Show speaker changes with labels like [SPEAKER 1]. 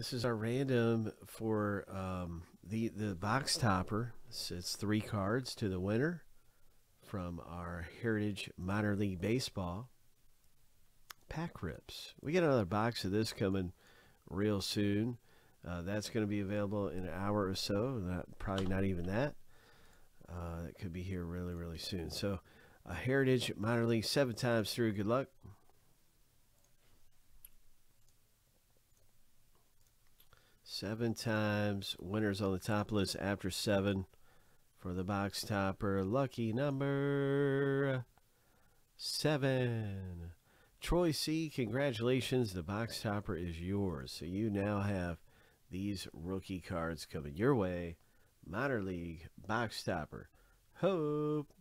[SPEAKER 1] This is our random for um, the the box topper. It's, it's three cards to the winner from our Heritage Minor League Baseball pack rips. We get another box of this coming real soon. Uh, that's going to be available in an hour or so. Not probably not even that. Uh, it could be here really really soon. So, a Heritage Minor League seven times through. Good luck. Seven times. Winners on the top list after seven for the box topper. Lucky number seven. Troy C., congratulations. The box topper is yours. So you now have these rookie cards coming your way. Minor League box topper. Hope.